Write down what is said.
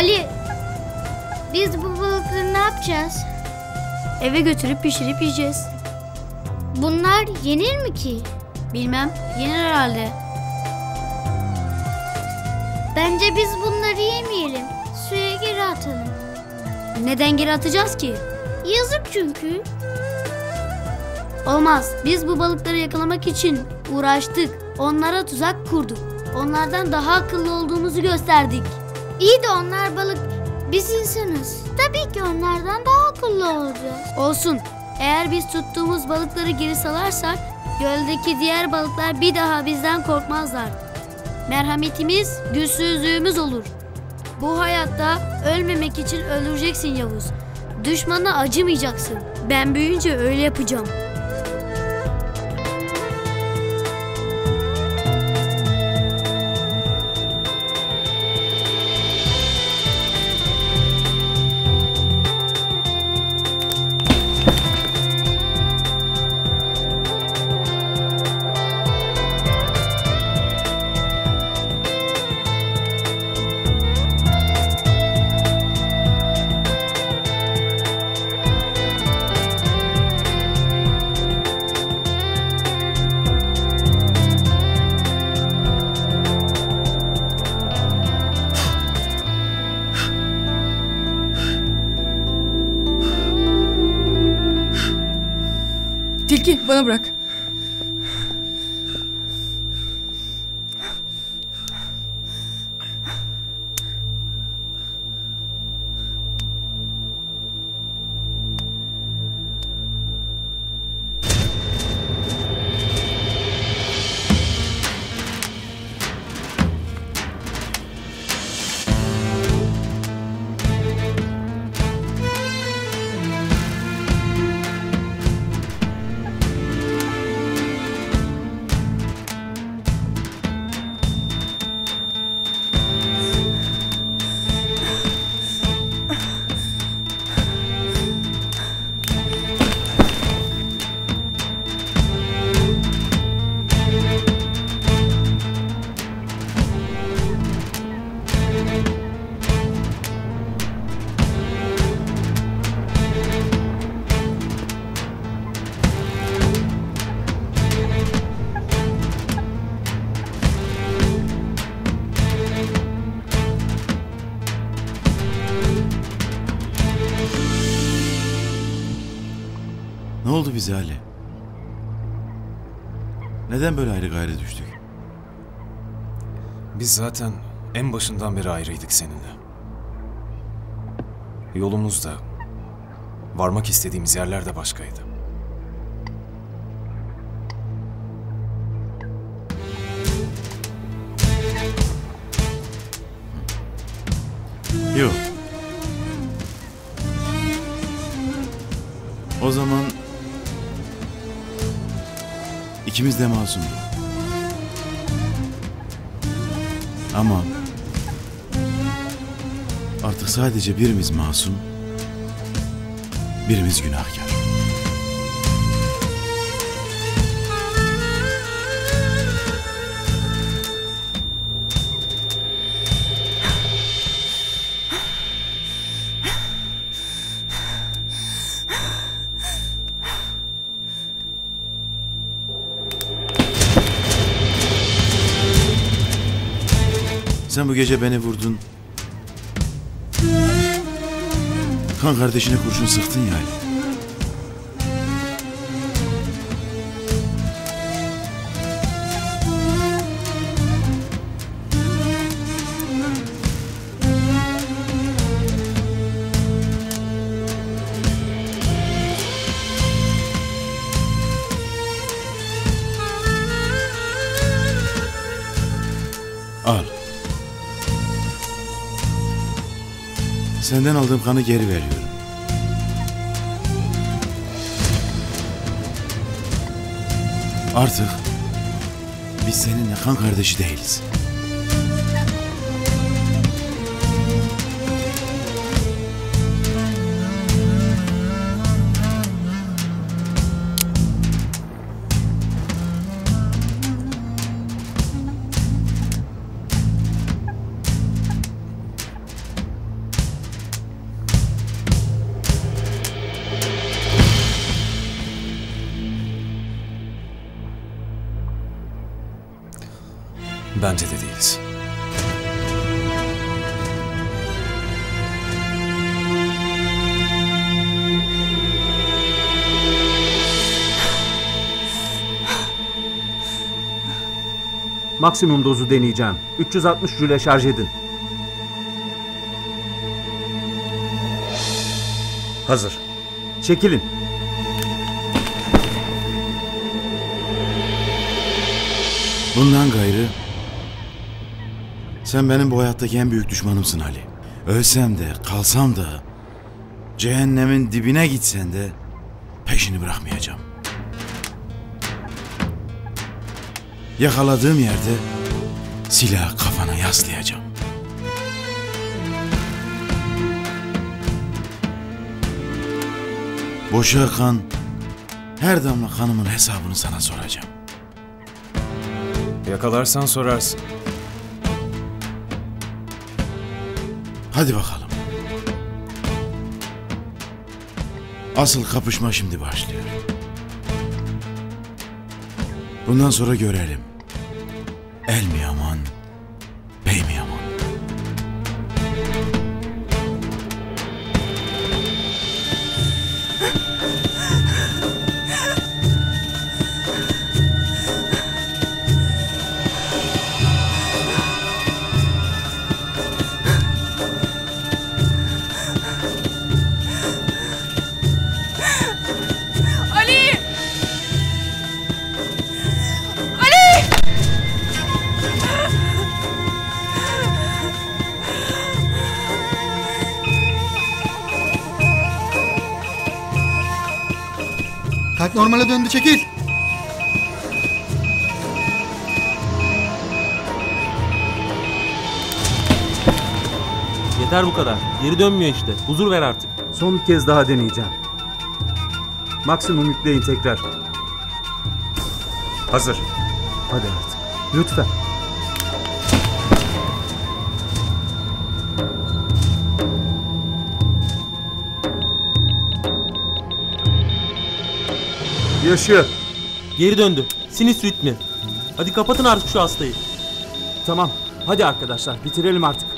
Ali, biz bu balıkları ne yapacağız? Eve götürüp pişirip yiyeceğiz. Bunlar yenir mi ki? Bilmem, yenir herhalde. Bence biz bunları yemeyelim. Suya geri atalım. Neden geri atacağız ki? Yazık çünkü. Olmaz. Biz bu balıkları yakalamak için uğraştık. Onlara tuzak kurduk. Onlardan daha akıllı olduğumuzu gösterdik. İyi de onlar balık, biz insanız. Tabii ki onlardan daha akıllı olacağız. Olsun. Eğer biz tuttuğumuz balıkları geri salarsak göldeki diğer balıklar bir daha bizden korkmazlar. Merhametimiz güçsüzlüğümüz olur. Bu hayatta ölmemek için öldüreceksin Yavuz. Düşmana acımayacaksın. Ben büyüyünce öyle yapacağım. Bana bırak. Ne oldu bize Ali? Neden böyle ayrı gayrı düştük? Biz zaten en başından beri ayrıydık seninle. Yolumuz da, varmak istediğimiz yerler de başkaydı. Yok. O zaman ikimiz de masumduk. Ama artık sadece birimiz masum, birimiz günahkar. Sen bu gece beni vurdun. Kan kardeşine kurşun sıktın ya. Ali. Senden aldığım kanı geri veriyorum. Artık biz seninle kan kardeşi değiliz. Bence de değiliz. Maksimum dozu deneyeceğim. 360 jüle şarj edin. Hazır. Çekilin. Bundan gayrı sen benim bu hayattaki en büyük düşmanımsın Ali. Ölsem de kalsam da cehennemin dibine gitsen de peşini bırakmayacağım. Yakaladığım yerde silah kafana yaslayacağım. Boşa akan her damla kanımın hesabını sana soracağım. Yakalarsan sorarsın. Hadi bakalım. Asıl kapışma şimdi başlıyor. Bundan sonra görelim. El mi yaman, Kalp normale döndü çekil. Yeter bu kadar. Geri dönmüyor işte. Huzur ver artık. Son bir kez daha deneyeceğim. Maksimum yükleyin tekrar. Hazır. Hadi artık. Lütfen. Yaşıyor. Geri döndü. Sinüs ritmi. Hadi kapatın artık şu hastayı. Tamam. Hadi arkadaşlar bitirelim artık.